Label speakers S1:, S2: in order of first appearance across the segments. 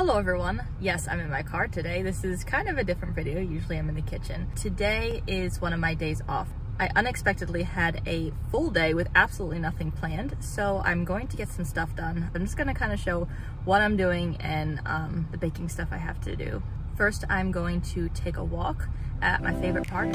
S1: Hello everyone. Yes, I'm in my car today. This is kind of a different video. Usually I'm in the kitchen. Today is one of my days off. I unexpectedly had a full day with absolutely nothing planned, so I'm going to get some stuff done. I'm just gonna kind of show what I'm doing and um, the baking stuff I have to do. First, I'm going to take a walk at my favorite park.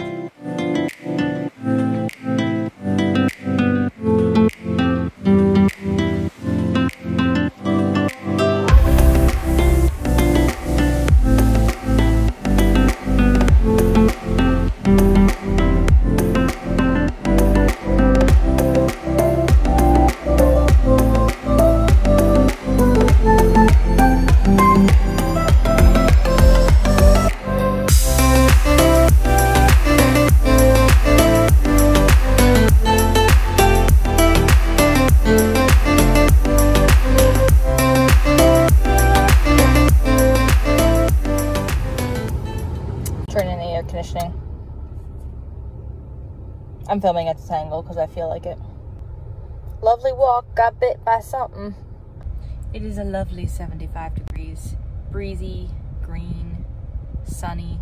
S1: Turn in the air conditioning. I'm filming at this angle because I feel like it. Lovely walk, got bit by something. It is a lovely 75 degrees, breezy, green, sunny,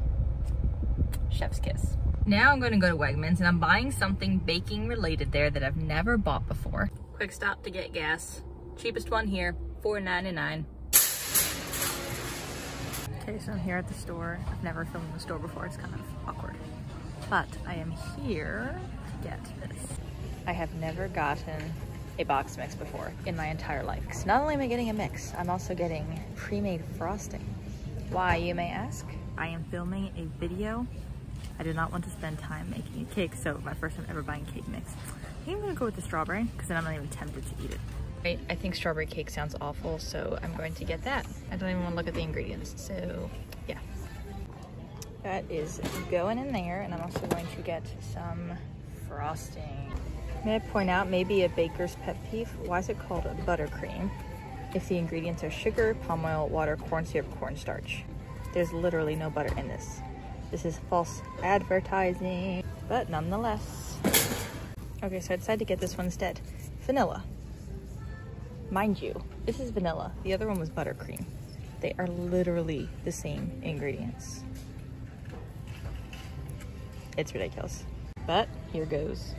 S1: chef's kiss. Now I'm gonna go to Wegmans and I'm buying something baking related there that I've never bought before. Quick stop to get gas. Cheapest one here, $4.99. Okay, so I'm here at the store. I've never filmed in the store before. It's kind of awkward. But I am here to get this. I have never gotten a box mix before in my entire life. Because not only am I getting a mix, I'm also getting pre-made frosting. Why, you may ask? I am filming a video. I did not want to spend time making a cake, so my first time ever buying cake mix. I think I'm gonna go with the strawberry, because then I'm not even tempted to eat it. I, I think strawberry cake sounds awful, so I'm going to get that. I don't even want to look at the ingredients, so yeah. That is going in there, and I'm also going to get some frosting. May I point out maybe a baker's pet peeve? Why is it called a buttercream if the ingredients are sugar, palm oil, water, corn syrup, cornstarch? There's literally no butter in this. This is false advertising, but nonetheless. Okay, so I decided to get this one instead. Vanilla. Mind you, this is vanilla. The other one was buttercream. They are literally the same ingredients. It's ridiculous. But here goes.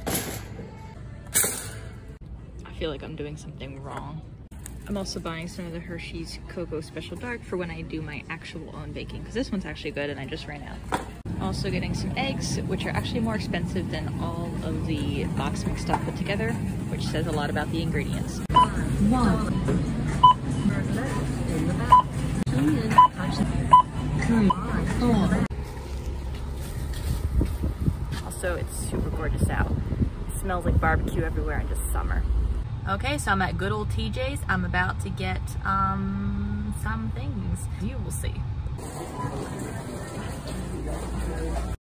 S1: I feel like I'm doing something wrong. I'm also buying some of the Hershey's Cocoa Special Dark for when I do my actual own baking because this one's actually good and I just ran out. Also getting some eggs, which are actually more expensive than all of the box mix stuff put together, which says a lot about the ingredients. Also, it's super gorgeous out. It smells like barbecue everywhere in just summer. Okay, so I'm at good old TJ's. I'm about to get um, some things. You will see. どうも。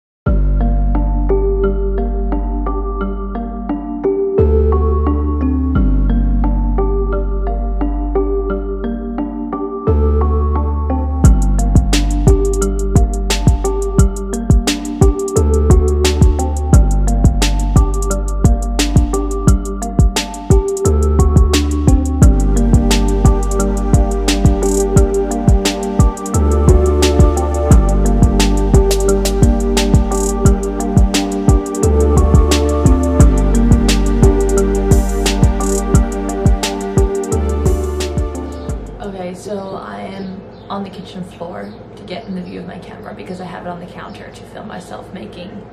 S1: Okay, so I am on the kitchen floor to get in the view of my camera because I have it on the counter to film myself making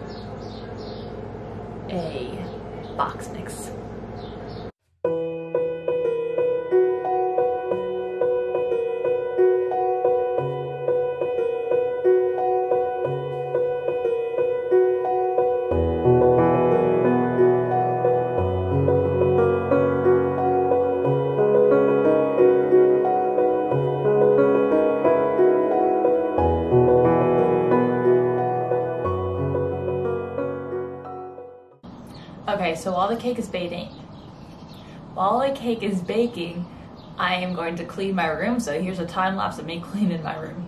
S1: a box mix. Okay, so while the cake is baking, while the cake is baking, I am going to clean my room. So here's a time lapse of me cleaning my room.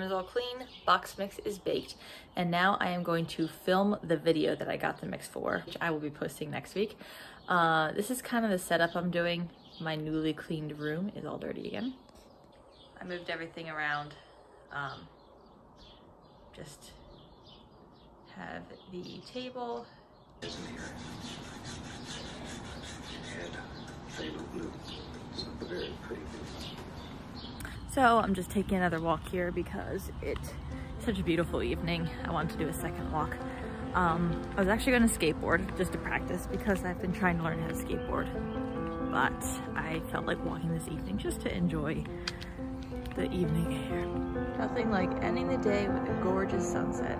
S1: All clean, box mix is baked, and now I am going to film the video that I got the mix for, which I will be posting next week. Uh, this is kind of the setup I'm doing. My newly cleaned room is all dirty again. I moved everything around. Um, just have the table. So I'm just taking another walk here because it's such a beautiful evening. I want to do a second walk. Um, I was actually going to skateboard just to practice because I've been trying to learn how to skateboard. But I felt like walking this evening just to enjoy the evening air. Nothing like ending the day with a gorgeous sunset.